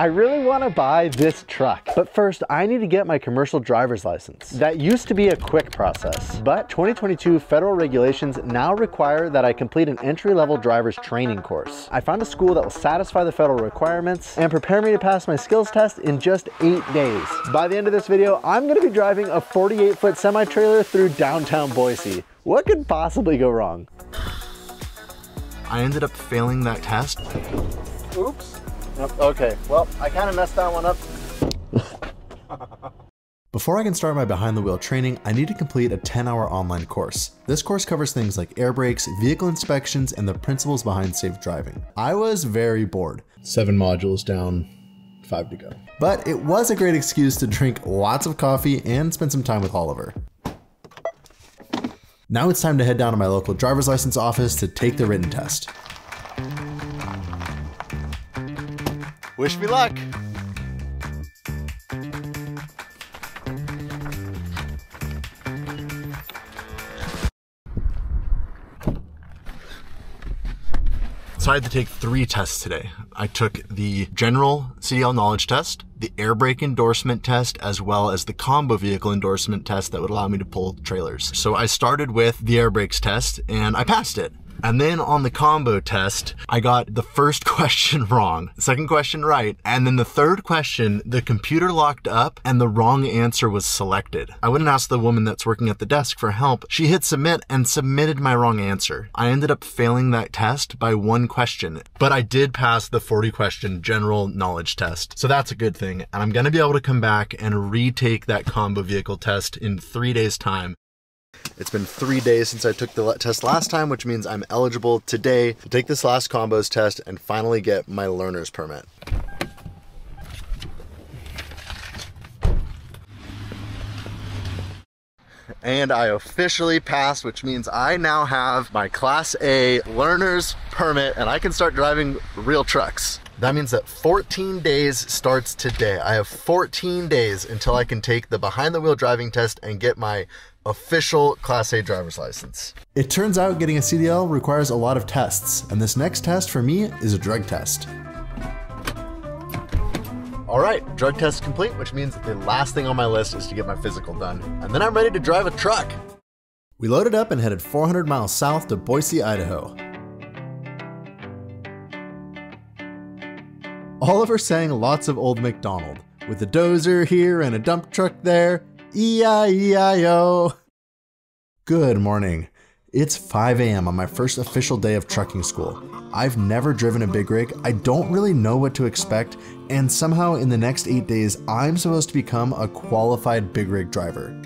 I really want to buy this truck, but first I need to get my commercial driver's license. That used to be a quick process, but 2022 federal regulations now require that I complete an entry-level driver's training course. I found a school that will satisfy the federal requirements and prepare me to pass my skills test in just eight days. By the end of this video, I'm gonna be driving a 48 foot semi-trailer through downtown Boise. What could possibly go wrong? I ended up failing that test. Oops. Okay, well, I kind of messed that one up. Before I can start my behind the wheel training, I need to complete a 10 hour online course. This course covers things like air brakes, vehicle inspections, and the principles behind safe driving. I was very bored. Seven modules down, five to go. But it was a great excuse to drink lots of coffee and spend some time with Oliver. Now it's time to head down to my local driver's license office to take the written test. Wish me luck. So I had to take three tests today. I took the general CDL knowledge test, the air brake endorsement test, as well as the combo vehicle endorsement test that would allow me to pull trailers. So I started with the air brakes test and I passed it. And then on the combo test, I got the first question wrong, second question right, and then the third question, the computer locked up and the wrong answer was selected. I wouldn't ask the woman that's working at the desk for help. She hit submit and submitted my wrong answer. I ended up failing that test by one question, but I did pass the 40 question general knowledge test. So that's a good thing. And I'm gonna be able to come back and retake that combo vehicle test in three days time it's been three days since I took the test last time, which means I'm eligible today to take this last combos test and finally get my learner's permit. and I officially passed, which means I now have my Class A learner's permit and I can start driving real trucks. That means that 14 days starts today. I have 14 days until I can take the behind the wheel driving test and get my official Class A driver's license. It turns out getting a CDL requires a lot of tests, and this next test for me is a drug test. All right, drug test complete, which means the last thing on my list is to get my physical done. And then I'm ready to drive a truck. We loaded up and headed 400 miles south to Boise, Idaho. Oliver sang lots of Old MacDonald, with a dozer here and a dump truck there, E-I-E-I-O. Good morning. It's 5 a.m. on my first official day of trucking school. I've never driven a big rig, I don't really know what to expect, and somehow in the next eight days, I'm supposed to become a qualified big rig driver.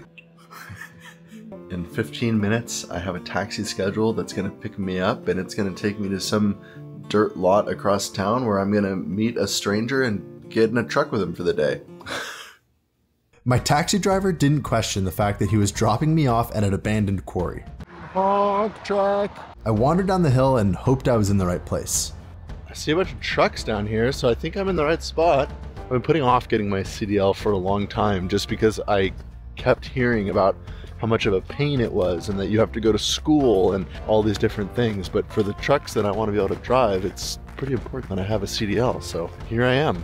in 15 minutes, I have a taxi schedule that's gonna pick me up and it's gonna take me to some dirt lot across town where I'm gonna meet a stranger and get in a truck with him for the day. My taxi driver didn't question the fact that he was dropping me off at an abandoned quarry. Honk truck. I wandered down the hill and hoped I was in the right place. I see a bunch of trucks down here, so I think I'm in the right spot. I've been putting off getting my CDL for a long time just because I kept hearing about how much of a pain it was and that you have to go to school and all these different things. But for the trucks that I want to be able to drive, it's pretty important that I have a CDL. So here I am.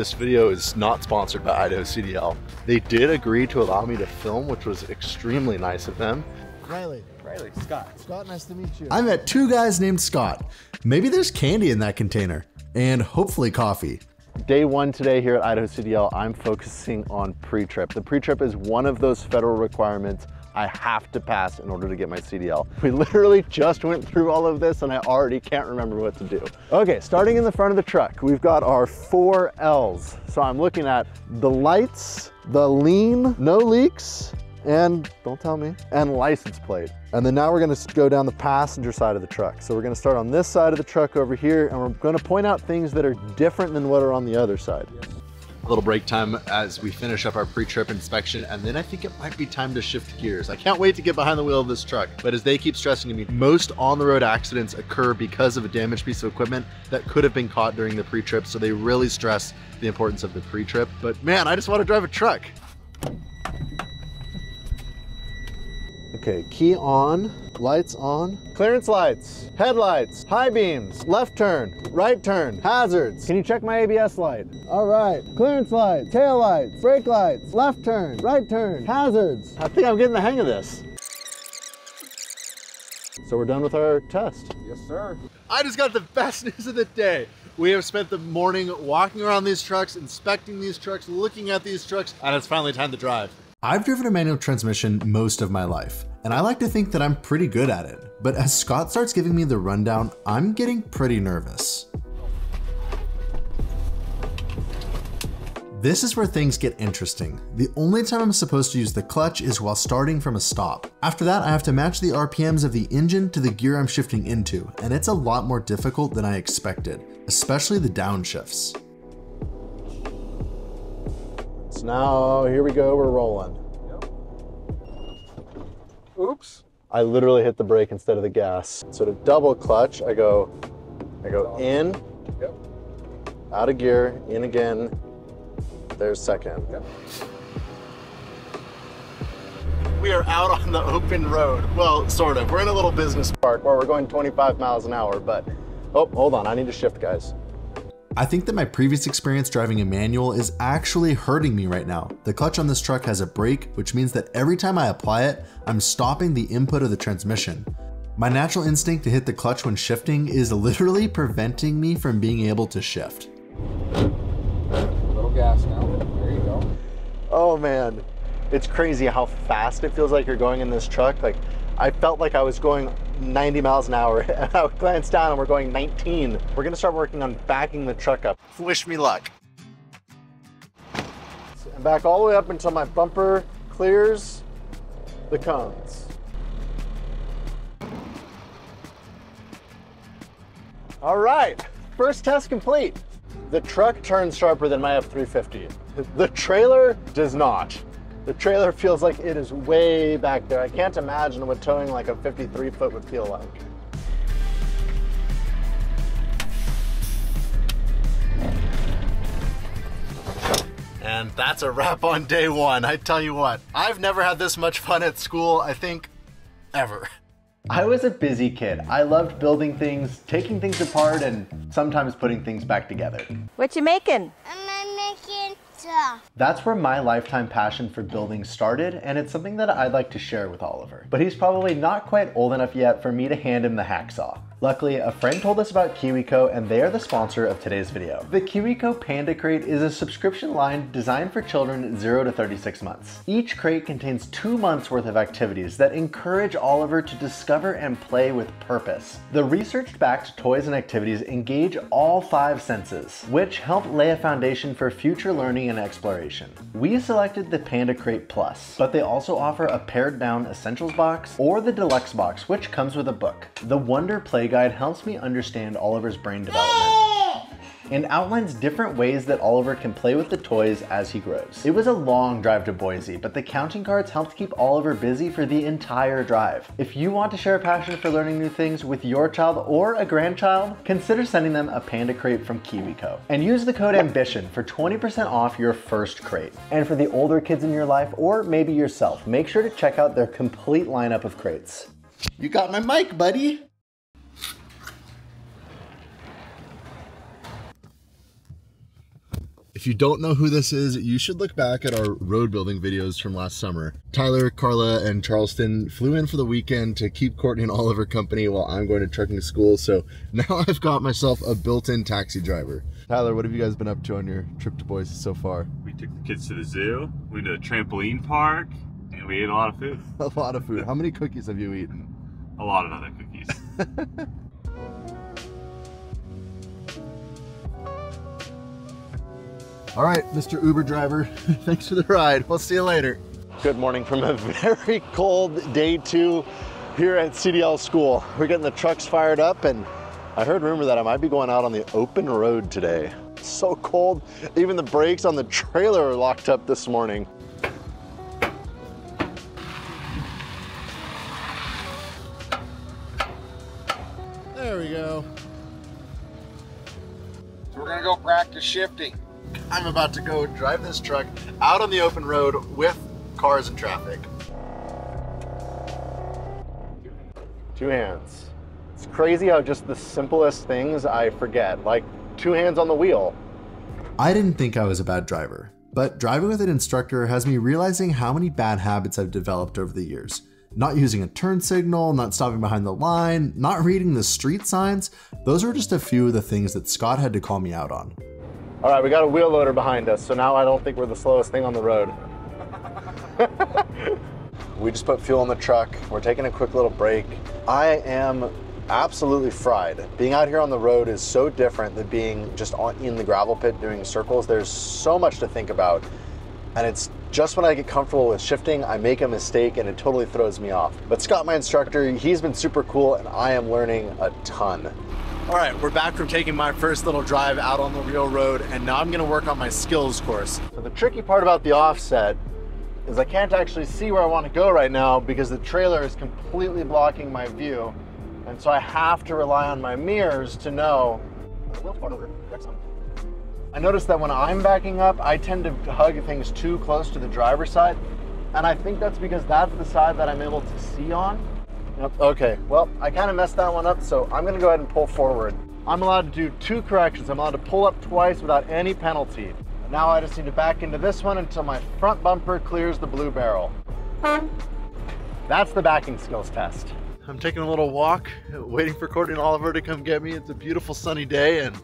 This video is not sponsored by Idaho CDL. They did agree to allow me to film, which was extremely nice of them. Riley. Riley, Scott. Scott, nice to meet you. I met two guys named Scott. Maybe there's candy in that container. And hopefully coffee. Day one today here at Idaho CDL, I'm focusing on pre-trip. The pre-trip is one of those federal requirements I have to pass in order to get my CDL. We literally just went through all of this and I already can't remember what to do. Okay, starting in the front of the truck, we've got our four L's. So I'm looking at the lights, the lean, no leaks, and don't tell me, and license plate. And then now we're gonna go down the passenger side of the truck. So we're gonna start on this side of the truck over here, and we're gonna point out things that are different than what are on the other side. A little break time as we finish up our pre-trip inspection, and then I think it might be time to shift gears. I can't wait to get behind the wheel of this truck, but as they keep stressing to me, most on-the-road accidents occur because of a damaged piece of equipment that could have been caught during the pre-trip, so they really stress the importance of the pre-trip. But man, I just want to drive a truck. Okay, key on. Lights on. Clearance lights, headlights, high beams, left turn, right turn, hazards. Can you check my ABS light? All right. Clearance lights, tail lights, brake lights, left turn, right turn, hazards. I think I'm getting the hang of this. So we're done with our test. Yes, sir. I just got the best news of the day. We have spent the morning walking around these trucks, inspecting these trucks, looking at these trucks, and it's finally time to drive. I've driven a manual transmission most of my life, and I like to think that I'm pretty good at it. But as Scott starts giving me the rundown, I'm getting pretty nervous. This is where things get interesting. The only time I'm supposed to use the clutch is while starting from a stop. After that, I have to match the RPMs of the engine to the gear I'm shifting into, and it's a lot more difficult than I expected, especially the downshifts. So now here we go, we're rolling. Oops. I literally hit the brake instead of the gas. So to double clutch, I go, I go in, Yep. out of gear, in again. There's second. Yep. We are out on the open road. Well, sort of. We're in a little business Park where we're going 25 miles an hour, but oh, hold on, I need to shift, guys. I think that my previous experience driving a manual is actually hurting me right now. The clutch on this truck has a brake, which means that every time I apply it, I'm stopping the input of the transmission. My natural instinct to hit the clutch when shifting is literally preventing me from being able to shift. A Little gas now. There you go. Oh man, it's crazy how fast it feels like you're going in this truck. Like, I felt like I was going 90 miles an hour, and I glanced down and we're going 19. We're gonna start working on backing the truck up. Wish me luck. And back all the way up until my bumper clears the cones. All right, first test complete. The truck turns sharper than my F-350. The trailer does not. The trailer feels like it is way back there. I can't imagine what towing like a 53 foot would feel like. And that's a wrap on day one. I tell you what, I've never had this much fun at school, I think, ever. I was a busy kid. I loved building things, taking things apart, and sometimes putting things back together. What you making? That's where my lifetime passion for building started, and it's something that I'd like to share with Oliver. But he's probably not quite old enough yet for me to hand him the hacksaw. Luckily, a friend told us about KiwiCo and they are the sponsor of today's video. The KiwiCo Panda Crate is a subscription line designed for children 0 to 36 months. Each crate contains two months worth of activities that encourage Oliver to discover and play with purpose. The research-backed toys and activities engage all five senses, which help lay a foundation for future learning and exploration. We selected the Panda Crate Plus, but they also offer a pared down essentials box or the deluxe box, which comes with a book. The Wonder Play Guide helps me understand Oliver's brain development and outlines different ways that Oliver can play with the toys as he grows. It was a long drive to Boise, but the counting cards helped keep Oliver busy for the entire drive. If you want to share a passion for learning new things with your child or a grandchild, consider sending them a Panda Crate from KiwiCo. And use the code AMBITION for 20% off your first crate. And for the older kids in your life, or maybe yourself, make sure to check out their complete lineup of crates. You got my mic, buddy. If you don't know who this is, you should look back at our road building videos from last summer. Tyler, Carla, and Charleston flew in for the weekend to keep Courtney and Oliver company while I'm going to trucking school. So now I've got myself a built-in taxi driver. Tyler, what have you guys been up to on your trip to Boise so far? We took the kids to the zoo, we went to a trampoline park, and we ate a lot of food. A lot of food. How many cookies have you eaten? A lot of other cookies. All right, Mr. Uber driver, thanks for the ride. We'll see you later. Good morning from a very cold day two here at CDL school. We're getting the trucks fired up and I heard rumor that I might be going out on the open road today. It's so cold, even the brakes on the trailer are locked up this morning. There we go. So we're gonna go practice shifting. I'm about to go drive this truck out on the open road with cars and traffic. Two hands. It's crazy how just the simplest things I forget, like two hands on the wheel. I didn't think I was a bad driver, but driving with an instructor has me realizing how many bad habits I've developed over the years. Not using a turn signal, not stopping behind the line, not reading the street signs, those are just a few of the things that Scott had to call me out on. All right, we got a wheel loader behind us, so now I don't think we're the slowest thing on the road. we just put fuel in the truck. We're taking a quick little break. I am absolutely fried. Being out here on the road is so different than being just on, in the gravel pit doing circles. There's so much to think about. And it's just when I get comfortable with shifting, I make a mistake and it totally throws me off. But Scott, my instructor, he's been super cool and I am learning a ton. All right, we're back from taking my first little drive out on the real road, and now I'm gonna work on my skills course. So the tricky part about the offset is I can't actually see where I wanna go right now because the trailer is completely blocking my view. And so I have to rely on my mirrors to know. I noticed that when I'm backing up, I tend to hug things too close to the driver's side. And I think that's because that's the side that I'm able to see on. Yep, okay, well, I kind of messed that one up, so I'm gonna go ahead and pull forward. I'm allowed to do two corrections. I'm allowed to pull up twice without any penalty. Now I just need to back into this one until my front bumper clears the blue barrel. That's the backing skills test. I'm taking a little walk, waiting for Courtney and Oliver to come get me. It's a beautiful sunny day, and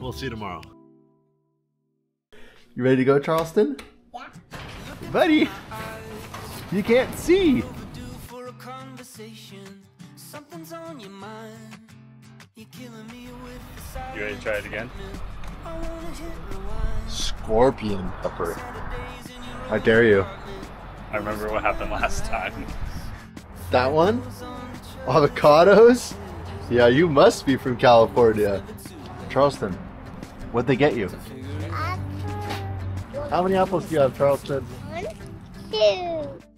we'll see you tomorrow. You ready to go, Charleston? Yeah. Buddy, you can't see. You ready to try it again? I wanna hit rewind. Scorpion pepper. I dare you. I remember what happened last time. That one? Avocados? Yeah, you must be from California. Charleston, what'd they get you? How many apples do you have, Charleston? One, two.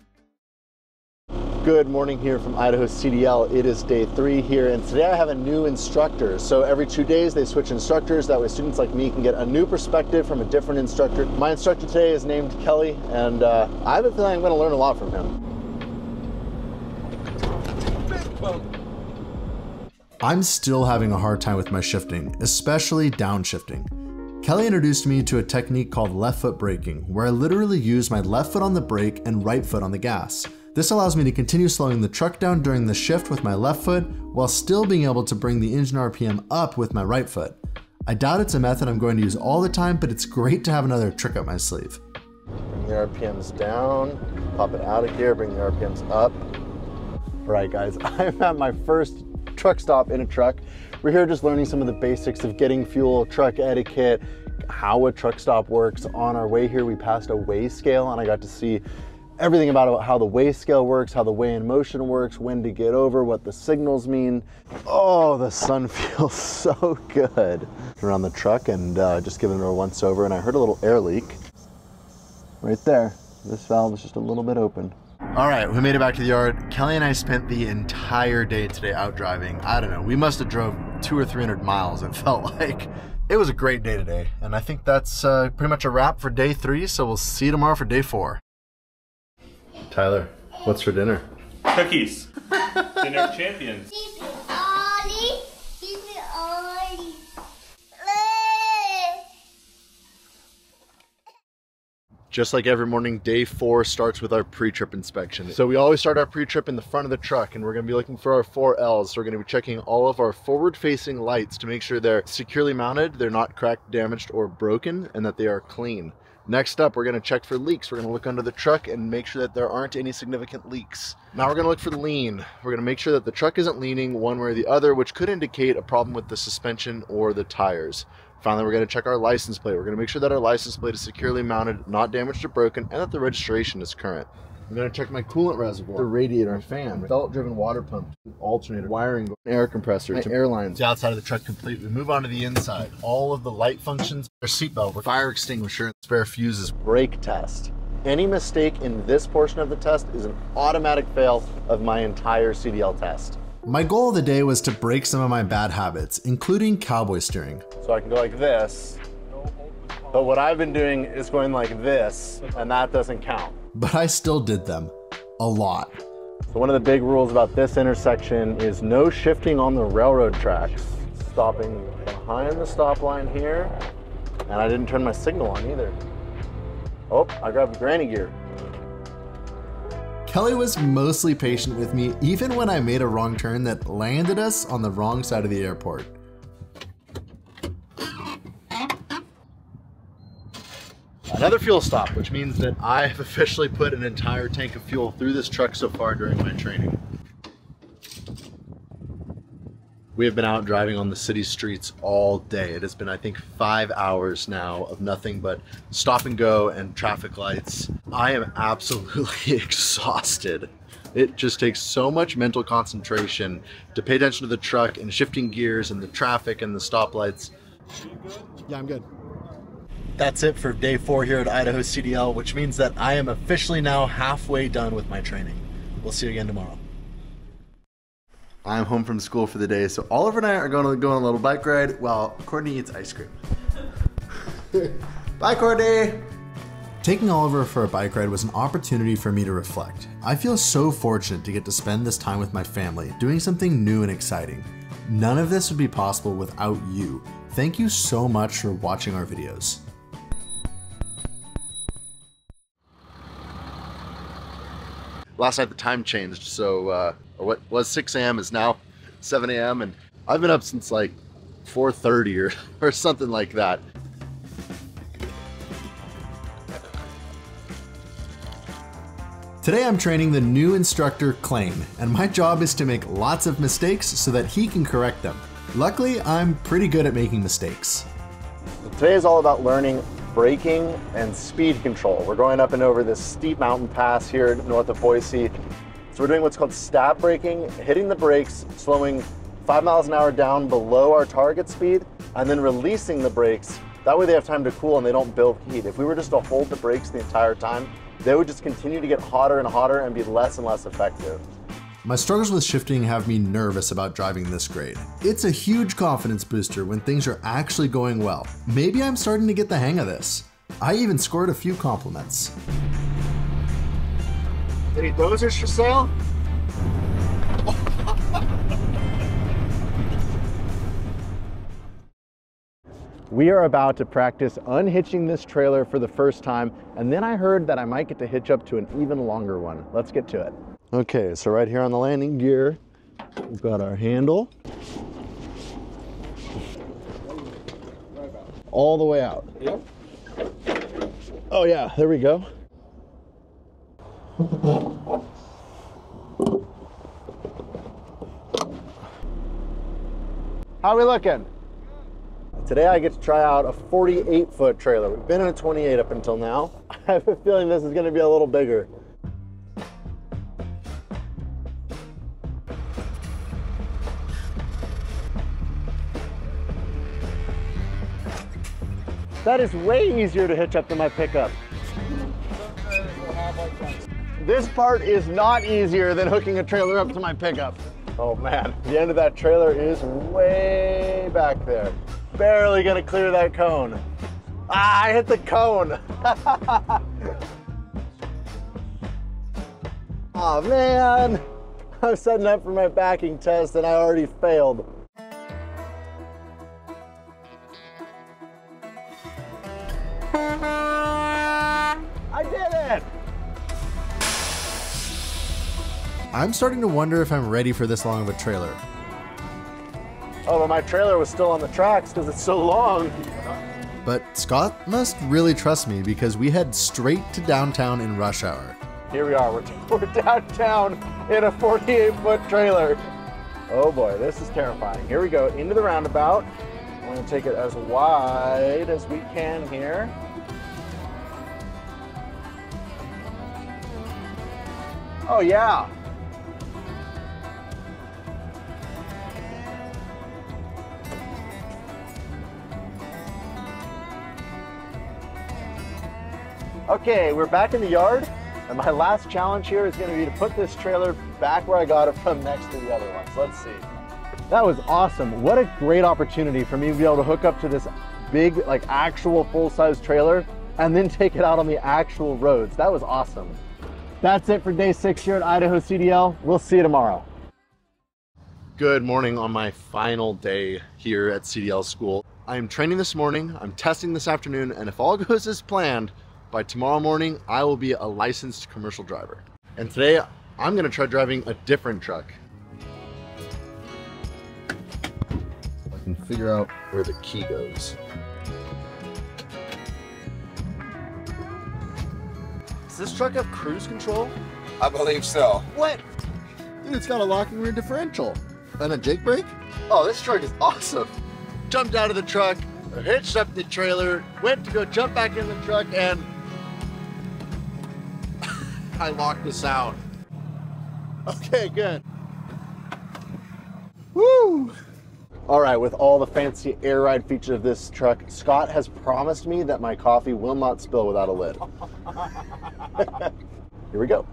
Good morning here from Idaho CDL. It is day three here, and today I have a new instructor. So every two days they switch instructors. That way, students like me can get a new perspective from a different instructor. My instructor today is named Kelly, and uh, I have a feeling I'm going to learn a lot from him. I'm still having a hard time with my shifting, especially downshifting. Kelly introduced me to a technique called left foot braking, where I literally use my left foot on the brake and right foot on the gas. This allows me to continue slowing the truck down during the shift with my left foot while still being able to bring the engine RPM up with my right foot. I doubt it's a method I'm going to use all the time, but it's great to have another trick up my sleeve. Bring the RPMs down, pop it out of gear, bring the RPMs up. All right, guys, I'm at my first truck stop in a truck. We're here just learning some of the basics of getting fuel, truck etiquette, how a truck stop works. On our way here, we passed a weigh scale and I got to see everything about how the weigh scale works, how the weigh in motion works, when to get over, what the signals mean. Oh, the sun feels so good. Around the truck and uh, just giving it a once over and I heard a little air leak. Right there. This valve is just a little bit open. All right, we made it back to the yard. Kelly and I spent the entire day today out driving. I don't know, we must have drove two or 300 miles, it felt like. It was a great day today, and I think that's uh, pretty much a wrap for day three, so we'll see you tomorrow for day four. Tyler, what's for dinner? Cookies. Dinner of champions. Keep it Ollie. Keep it Ollie. Hey. Just like every morning, day four starts with our pre-trip inspection. So we always start our pre-trip in the front of the truck and we're gonna be looking for our four L's. So we're gonna be checking all of our forward-facing lights to make sure they're securely mounted, they're not cracked, damaged, or broken, and that they are clean. Next up, we're gonna check for leaks. We're gonna look under the truck and make sure that there aren't any significant leaks. Now we're gonna look for the lean. We're gonna make sure that the truck isn't leaning one way or the other, which could indicate a problem with the suspension or the tires. Finally, we're going to check our license plate. We're going to make sure that our license plate is securely mounted, not damaged or broken, and that the registration is current. I'm to check my coolant reservoir, the radiator, fan, belt-driven water pump, alternator, wiring, air compressor, my air lines. The outside of the truck complete. We move on to the inside. All of the light functions, our seatbelt, fire extinguisher, spare fuses, brake test. Any mistake in this portion of the test is an automatic fail of my entire CDL test. My goal of the day was to break some of my bad habits, including cowboy steering. So I can go like this. But what I've been doing is going like this, and that doesn't count. But I still did them. A lot. So one of the big rules about this intersection is no shifting on the railroad tracks. Stopping behind the stop line here. And I didn't turn my signal on either. Oh, I grabbed granny gear. Kelly was mostly patient with me even when I made a wrong turn that landed us on the wrong side of the airport. Another fuel stop, which means that I have officially put an entire tank of fuel through this truck so far during my training. We have been out driving on the city streets all day. It has been, I think, five hours now of nothing but stop and go and traffic lights. I am absolutely exhausted. It just takes so much mental concentration to pay attention to the truck and shifting gears and the traffic and the stoplights. Yeah, I'm good. That's it for day four here at Idaho CDL, which means that I am officially now halfway done with my training. We'll see you again tomorrow. I'm home from school for the day, so Oliver and I are going to go on a little bike ride while Courtney eats ice cream. Bye, Courtney! Taking Oliver for a bike ride was an opportunity for me to reflect. I feel so fortunate to get to spend this time with my family, doing something new and exciting. None of this would be possible without you. Thank you so much for watching our videos. Last night the time changed, so uh, what was 6 a.m. is now 7 a.m. and I've been up since like 4.30 or, or something like that. Today I'm training the new instructor Claim, and my job is to make lots of mistakes so that he can correct them. Luckily, I'm pretty good at making mistakes. Today is all about learning braking and speed control. We're going up and over this steep mountain pass here north of Boise. So we're doing what's called stab braking, hitting the brakes, slowing five miles an hour down below our target speed, and then releasing the brakes. That way they have time to cool and they don't build heat. If we were just to hold the brakes the entire time, they would just continue to get hotter and hotter and be less and less effective. My struggles with shifting have me nervous about driving this grade. It's a huge confidence booster when things are actually going well. Maybe I'm starting to get the hang of this. I even scored a few compliments. Any dozers for sale? We are about to practice unhitching this trailer for the first time, and then I heard that I might get to hitch up to an even longer one. Let's get to it. Okay, so right here on the landing gear, we've got our handle. All the way out. Yep. Oh yeah, there we go. How are we looking? Today I get to try out a 48 foot trailer. We've been in a 28 up until now. I have a feeling this is gonna be a little bigger. That is way easier to hitch up than my pickup. This part is not easier than hooking a trailer up to my pickup. Oh man, the end of that trailer is way back there. Barely gonna clear that cone. Ah, I hit the cone. oh man, I'm setting up for my backing test and I already failed. I did it! I'm starting to wonder if I'm ready for this long of a trailer. Oh, but my trailer was still on the tracks because it's so long. But Scott must really trust me because we head straight to downtown in rush hour. Here we are, we're, we're downtown in a 48 foot trailer. Oh boy, this is terrifying. Here we go, into the roundabout. We're gonna take it as wide as we can here. Oh yeah. Okay, we're back in the yard, and my last challenge here is gonna be to put this trailer back where I got it from next to the other ones. Let's see. That was awesome. What a great opportunity for me to be able to hook up to this big, like actual full-size trailer and then take it out on the actual roads. That was awesome. That's it for day six here at Idaho CDL. We'll see you tomorrow. Good morning on my final day here at CDL school. I'm training this morning, I'm testing this afternoon, and if all goes as planned, by tomorrow morning, I will be a licensed commercial driver. And today, I'm gonna try driving a different truck. I can figure out where the key goes. Does this truck have cruise control? I believe so. What? Dude, it's got a locking rear differential. And a Jake brake? Oh, this truck is awesome. Jumped out of the truck, hitched up the trailer, went to go jump back in the truck, and I locked this out. Okay, good. Woo! All right, with all the fancy air ride features of this truck, Scott has promised me that my coffee will not spill without a lid. Here we go.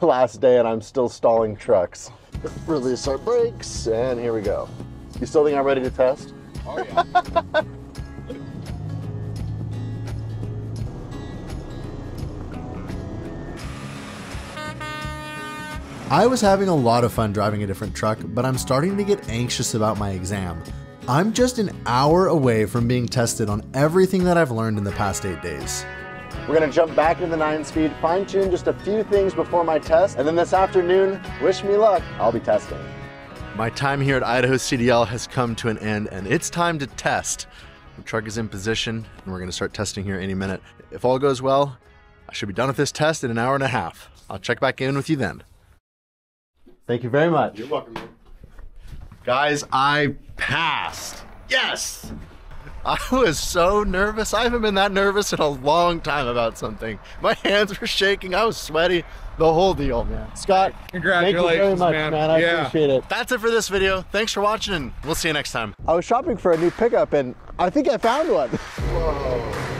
Last day and I'm still stalling trucks. Release our brakes and here we go. You still think I'm ready to test? Oh yeah. I was having a lot of fun driving a different truck, but I'm starting to get anxious about my exam. I'm just an hour away from being tested on everything that I've learned in the past eight days. We're gonna jump back into the nine speed, fine tune just a few things before my test, and then this afternoon, wish me luck, I'll be testing. My time here at Idaho CDL has come to an end and it's time to test. The truck is in position and we're gonna start testing here any minute. If all goes well, I should be done with this test in an hour and a half. I'll check back in with you then. Thank you very much. You're welcome. Guys, I passed. Yes! I was so nervous. I haven't been that nervous in a long time about something. My hands were shaking. I was sweaty. The whole deal, man. Scott, congratulations, thank you very much, man. man. I Yeah. appreciate it. That's it for this video. Thanks for watching, and we'll see you next time. I was shopping for a new pickup and I think I found one. Whoa.